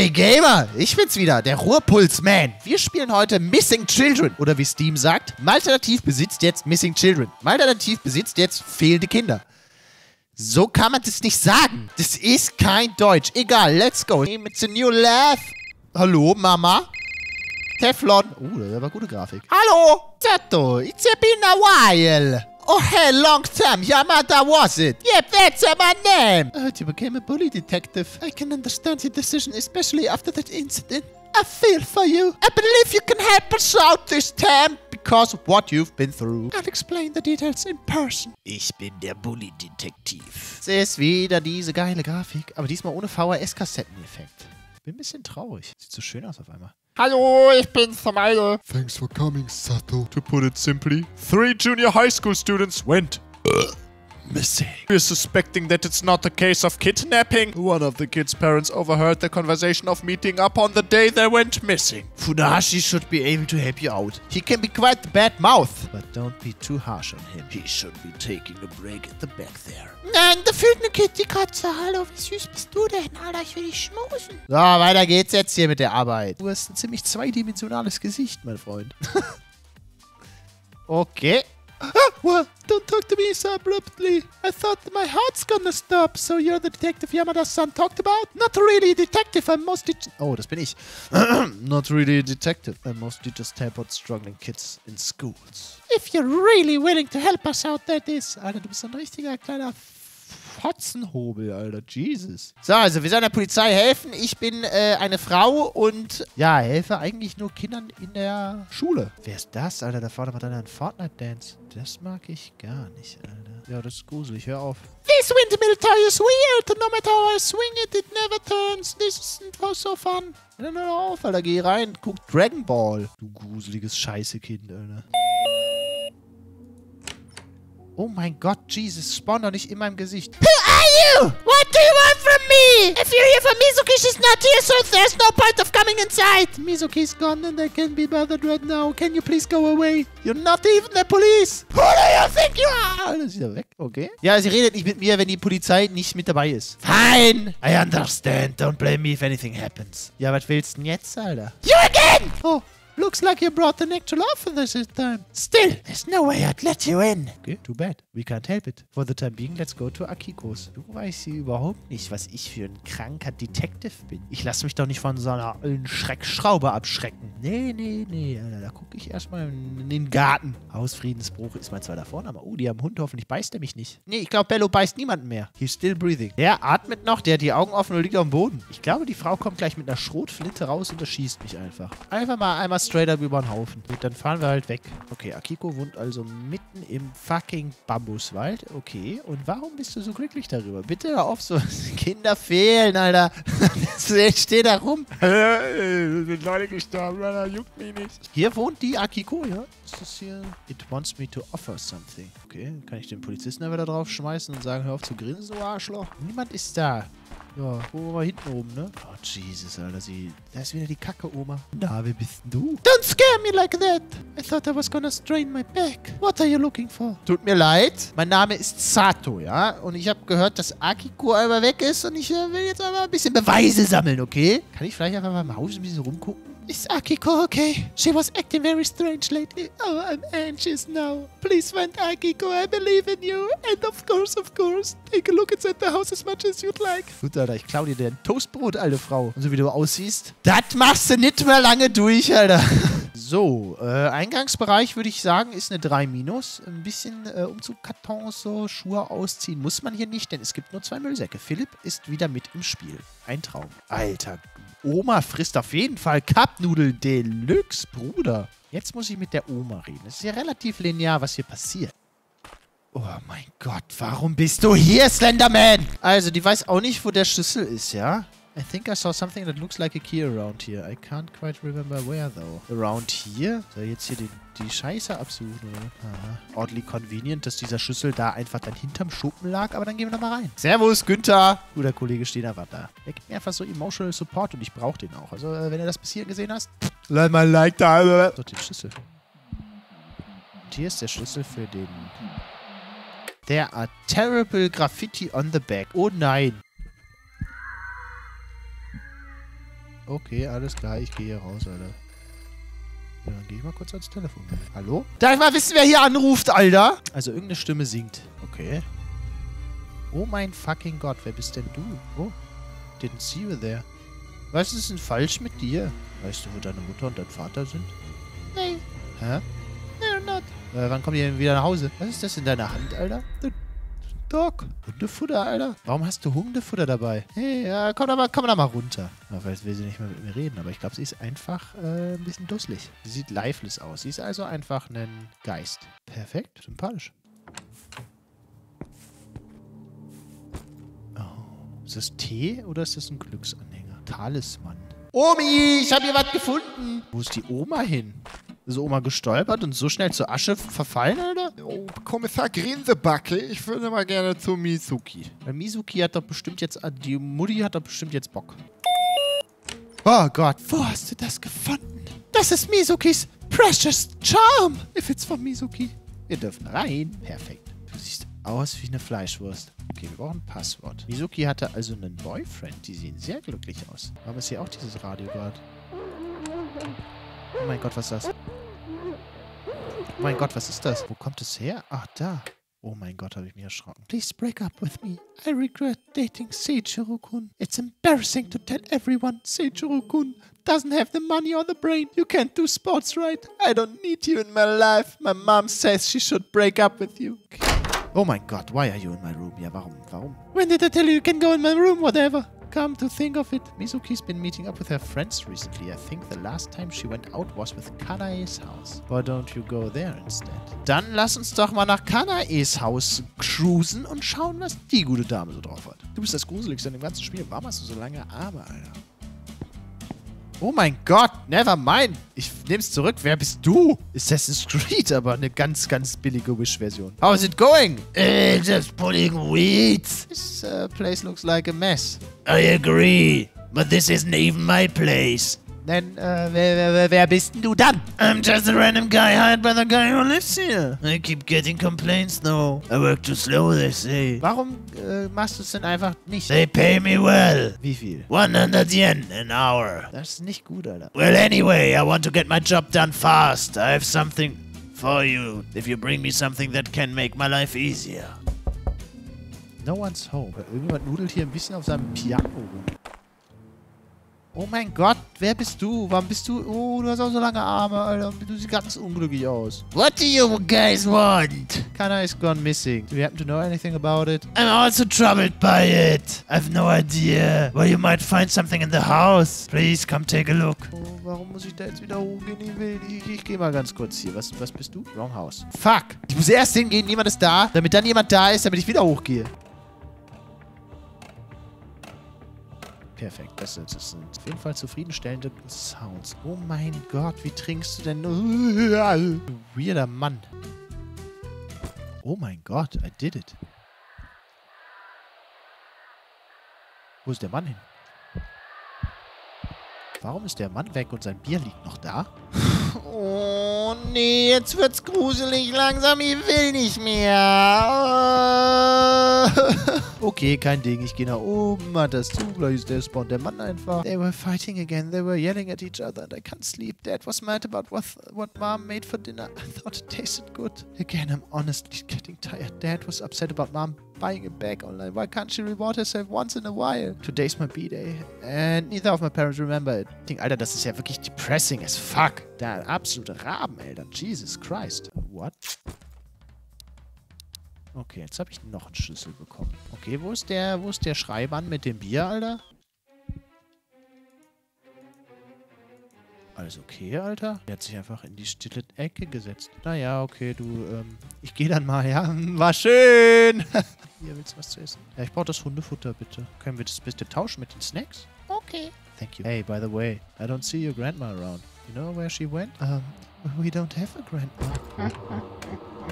Hey Gamer, ich bin's wieder, der Ruhrpuls-Man. Wir spielen heute Missing Children. Oder wie Steam sagt, Malternativ besitzt jetzt Missing Children. Malternativ besitzt jetzt fehlende Kinder. So kann man das nicht sagen. Das ist kein Deutsch. Egal, let's go. It's a new laugh. Hallo, Mama? Teflon. Oh, das war gute Grafik. Hallo, Tato. It's been a while. Oh, hey, long time. Yamada was it? Yep, that's uh, my name. I heard you became a bully detective. I can understand your decision, especially after that incident. I feel for you. I believe you can help us out this time because of what you've been through. I'll explain the details in person. Ich bin der Bully-Detektiv. Es ist wieder diese geile Grafik, aber diesmal ohne VHS-Kassetteneffekt. Ich bin ein bisschen traurig. Sieht so schön aus auf einmal. Hallo, ich bin's, Vermeide. Thanks for coming, Sato. To put it simply, three junior high school students went Missing. We're suspecting that it's not a case of kidnapping. One of the kids' parents overheard the conversation of meeting up on the day they went missing. Funahashi should be able to help you out. He can be quite the bad mouth, but don't be too harsh on him. He should be taking a break at the back there. Nein, da fehlt eine Kitty-Katze. Hallo, wie süß bist du denn? Alter, ich will dich schmusen. So, weiter geht's jetzt hier mit der Arbeit. Du hast ein ziemlich zweidimensionales Gesicht, mein Freund. okay. Ah, what? Don't talk to me so abruptly. I thought my heart's gonna stop. So you're the detective Yamada-san talked about? Not really a detective, I'm mostly... Oh, das bin ich. Not really a detective. I'm mostly just help out struggling kids in schools. If you're really willing to help us out, that is. Alter, du bist ein richtiger kleiner Fotzenhobel, Alter. Jesus. So, also wir sollen der Polizei helfen. Ich bin äh, eine Frau und ja, helfe eigentlich nur Kindern in der Schule. Wer ist das, Alter? Da vorne macht einer einen Fortnite-Dance. Das mag ich gar nicht, Alter. Ja, das ist gruselig. Hör auf. This windmill tire is weird. No matter how I swing it, it never turns. This isn't so fun. Hör auf, Alter. Geh rein. Guck Dragon Ball. Du gruseliges Scheiße-Kind, Alter. Oh mein Gott, Jesus, spawn doch nicht in meinem Gesicht. Who are you? What do you want from me? If you're here for Mizuki, she's not here, so there's no point of coming inside. Mizuki's gone and I can't be bothered right now. Can you please go away? You're not even the police. Who do you think you are? Alles wieder weg, okay. Ja, sie redet nicht mit mir, wenn die Polizei nicht mit dabei ist. Fine, I understand. Don't blame me if anything happens. Ja, was willst du denn jetzt, Alter? You again! Oh, Looks like you brought an actual offer this time. Still, there's no way I'd let you in. Okay, too bad. We can't help it. For the time being, let's go to Akikos. Du weißt hier überhaupt nicht, was ich für ein kranker Detective bin. Ich lasse mich doch nicht von so einer Schreckschraube abschrecken. Nee, nee, nee. Alter, da gucke ich erstmal in den Garten. Hausfriedensbruch ist mein zweiter Vorname. Oh, die haben Hund. Hoffentlich beißt er mich nicht. Nee, ich glaube, Bello beißt niemanden mehr. He's still breathing. Der atmet noch. Der hat die Augen offen und liegt auf dem Boden. Ich glaube, die Frau kommt gleich mit einer Schrotflinte raus und erschießt mich einfach. Einfach mal einmal straight up über den Haufen. Gut, dann fahren wir halt weg. Okay, Akiko wohnt also mitten im fucking Bambuswald. Okay, und warum bist du so glücklich darüber? Bitte hör auf, so Kinder fehlen, Alter. Steh da rum. sind Leute gestorben, Alter, juckt mich nicht. Hier wohnt die Akiko, ja? Ist das hier? It wants me to offer something. Okay, kann ich den Polizisten einfach da drauf schmeißen und sagen, hör auf zu grinsen, du Arschloch. Niemand ist da. Ja, wo war hinten oben, ne? Oh, Jesus, Alter, sie... Da ist wieder die Kacke, Oma. Na, wer bist denn du? Don't scare me like that. I thought I was gonna strain my back. What are you looking for? Tut mir leid. Mein Name ist Sato, ja? Und ich habe gehört, dass Akiko einmal weg ist und ich äh, will jetzt einmal ein bisschen Beweise sammeln, okay? Kann ich vielleicht einfach mal im Haus ein bisschen rumgucken? Is Akiko okay? She was acting very strange lately. Oh, I'm anxious now. Please find Akiko. I believe in you. And of course, of course, take a look inside the house as much as you'd like. Gut, Alter, ich klau dir dein Toastbrot, alte Frau. Und so wie du aussiehst, das machst du nicht mehr lange durch, Alter. So, äh, Eingangsbereich würde ich sagen, ist eine 3 minus. Ein bisschen äh, Umzugkartons, so Schuhe ausziehen muss man hier nicht, denn es gibt nur zwei Müllsäcke. Philipp ist wieder mit im Spiel. Ein Traum. Alter, Oma frisst auf jeden Fall Cupnudeln Deluxe, Bruder. Jetzt muss ich mit der Oma reden. Es ist ja relativ linear, was hier passiert. Oh mein Gott, warum bist du hier, Slenderman? Also, die weiß auch nicht, wo der Schlüssel ist, ja? I think I saw something that looks like a key around here. I can't quite remember where, though. Around here? Soll ich jetzt hier die, die Scheiße absuchen, oder? Aha. Oddly convenient, dass dieser Schlüssel da einfach dann hinterm Schuppen lag, aber dann gehen wir nochmal rein. Servus, Günther! Guter Kollege steht einfach da. Der gibt mir einfach so emotional Support und ich brauche den auch. Also, äh, wenn du das bis hier gesehen hast, lass mal ein Like da. So, den Schlüssel. Und hier ist der Schlüssel für den... There are terrible graffiti on the back. Oh nein. Okay, alles klar, ich gehe hier raus, Alter. Ja, dann gehe ich mal kurz ans Telefon. Hallo? Darf ich mal wissen, wer hier anruft, Alter? Also irgendeine Stimme singt. Okay. Oh mein fucking Gott, wer bist denn du? Oh, didn't see you there. Was ist denn falsch mit dir? Weißt du, wo deine Mutter und dein Vater sind? Nee, Hä? they're not. Äh, wann kommen die denn wieder nach Hause? Was ist das in deiner Hand, Alter? Dog. Hundefutter, Alter? Warum hast du Hundefutter dabei? Hey, ja, komm da mal, komm da mal runter. Ja, vielleicht will sie nicht mehr mit mir reden, aber ich glaube, sie ist einfach äh, ein bisschen dusselig. Sie sieht lifeless aus. Sie ist also einfach ein Geist. Perfekt, sympathisch. Oh, ist das Tee oder ist das ein Glücksanhänger? Talisman. Omi, ich habe hier was gefunden. Wo ist die Oma hin? Ist Oma gestolpert und so schnell zur Asche verfallen, Alter? Kommissar Grinsebacke, ich würde mal gerne zu Mizuki. Weil Mizuki hat doch bestimmt jetzt, äh, die Mutti hat doch bestimmt jetzt Bock. Oh Gott. Wo hast du das gefunden? Das ist Mizukis Precious Charm. If it's from Mizuki. Wir dürfen rein. Perfekt. Du siehst aus wie eine Fleischwurst. Okay, wir brauchen ein Passwort. Mizuki hatte also einen Boyfriend. Die sehen sehr glücklich aus. Warum ist hier auch dieses Radio gerade? Oh mein Gott, was ist das? Oh mein Gott, was ist das? Wo kommt es her? Ach, da. Oh mein Gott, habe ich mich erschrocken. Please break up with me. I regret dating Seijiro-kun. It's embarrassing to tell everyone Seijiro-kun doesn't have the money or the brain. You can't do sports right. I don't need you in my life. My mom says she should break up with you. Oh mein Gott, why are you in my room? Ja, warum? Warum? When did I tell you you can go in my room? Whatever. Come to think of it, Mizuki's been meeting up with her friends recently. I think the last time she went out was with Kanae's house. Why don't you go there instead? Dann lass uns doch mal nach Kanae's Haus cruisen und schauen, was die gute Dame so drauf hat. Du bist das Gruseligste in dem ganzen Spiel. Warum hast du so lange Arme, Alter? Oh mein Gott, never mind. Ich nehm's zurück. Wer bist du? Assassin's Creed, aber eine ganz, ganz billige Wish-Version. How's it going? Uh, just pulling weeds. This uh, place looks like a mess. I agree, but this isn't even my place. Dann, äh, wer, wer, wer, bist denn du dann? I'm just a random guy hired by the guy who lives here. I keep getting complaints though. I work too slow, they say. Warum äh, machst du es denn einfach nicht? They pay me well. Wie viel? 100 yen an hour. Das ist nicht gut, Alter. Well, anyway, I want to get my job done fast. I have something for you if you bring me something that can make my life easier. No one's home. Irgendjemand nudelt hier ein bisschen auf seinem Piano rum. Oh mein Gott, wer bist du? Warum bist du... Oh, du hast auch so lange Arme, Alter. Du siehst ganz unglücklich aus. What do you guys want? Kana is gone missing. Do you happen to know anything about it? I'm also troubled by it. I've no idea. Well, you might find something in the house. Please come take a look. Oh, warum muss ich da jetzt wieder hochgehen? Ich will... Ich, ich geh mal ganz kurz hier. Was, was bist du? Wrong house. Fuck. Ich muss erst hingehen, jemand ist da, damit dann jemand da ist, damit ich wieder hochgehe. Perfekt, das, sind- das sind auf jeden Fall zufriedenstellende Sounds. Oh mein Gott, wie trinkst du denn? Weirder Mann. Oh mein Gott, I did it. Wo ist der Mann hin? Warum ist der Mann weg und sein Bier liegt noch da? Oh nee, jetzt wird's gruselig langsam. Ich will nicht mehr. Okay, kein Ding. Ich gehe nach oben, mach das zu. Gleich der Spawn der Mann einfach. They were fighting again. They were yelling at each other and I can't sleep. Dad was mad about what, what mom made for dinner. I thought it tasted good. Again, I'm honestly getting tired. Dad was upset about mom buying a bag online. Why can't she reward herself once in a while? Today's my B-Day. And neither of my parents remember it. Denk, Alter, das ist ja wirklich depressing as fuck. Der absolute Raben, Alter. Jesus Christ. What? Okay, jetzt habe ich noch einen Schlüssel bekommen. Okay, wo ist der, wo ist der Schreimann mit dem Bier, Alter? Alles okay, Alter? Der hat sich einfach in die stille Ecke gesetzt. Naja, okay, du, ähm, ich gehe dann mal, ja. War schön. Hier, willst du was zu essen? Ja, ich brauche das Hundefutter, bitte. Können wir das bitte tauschen mit den Snacks? Okay. Thank you. Hey, by the way, I don't see your grandma around. You know where she went? Um, we don't have a grandma.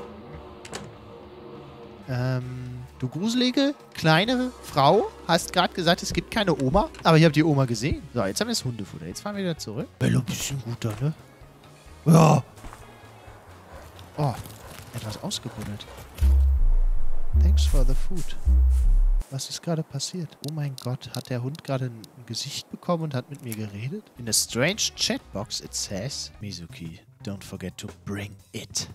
ähm, du gruselige, kleine Frau, hast gerade gesagt, es gibt keine Oma, aber ich habe die Oma gesehen. So, jetzt haben wir das Hundefutter. Jetzt fahren wir wieder zurück. Bello, bisschen guter, ne? Ja. Oh, etwas ausgebuddelt. Thanks for the food. Was ist gerade passiert? Oh mein Gott, hat der Hund gerade ein Gesicht bekommen und hat mit mir geredet? In a strange chatbox it says, Mizuki, don't forget to bring it.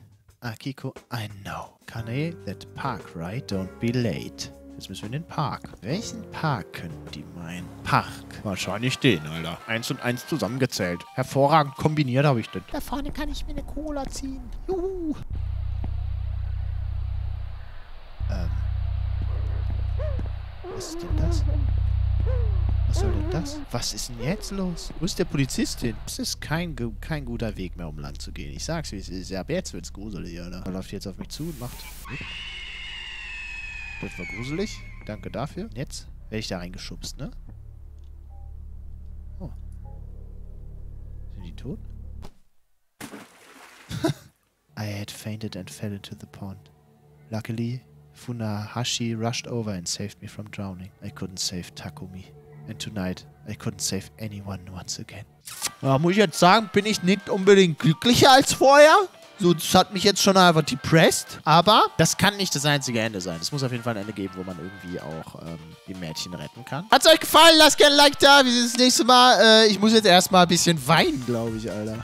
Akiko, I know. Kane, that park, right? Don't be late. Jetzt müssen wir in den Park. Welchen Park könnten die meinen? Park. Wahrscheinlich den, Alter. Eins und eins zusammengezählt. Hervorragend kombiniert habe ich das. Da vorne kann ich mir eine Cola ziehen. Juhu. Ähm. Was ist denn das? Was soll denn das? Was ist denn jetzt los? Wo ist der Polizist hin? Das ist kein, kein guter Weg mehr, um Land zu gehen. Ich sag's, wie es ist. Ab jetzt wird's gruselig, Alter. Er läuft jetzt auf mich zu und macht... Das war gruselig. Danke dafür. Jetzt werde ich da reingeschubst, ne? Oh. Sind die tot? I had fainted and fell into the pond. Luckily, Funahashi rushed over and saved me from drowning. I couldn't save Takumi. And tonight, I couldn't save anyone once again. Ja, muss ich jetzt sagen, bin ich nicht unbedingt glücklicher als vorher. So, das hat mich jetzt schon einfach depressed. Aber das kann nicht das einzige Ende sein. Es muss auf jeden Fall ein Ende geben, wo man irgendwie auch ähm, die Mädchen retten kann. Hat's euch gefallen? Lasst gerne ein Like da. Wir sehen uns das nächste Mal. Äh, ich muss jetzt erstmal ein bisschen weinen, glaube ich, Alter.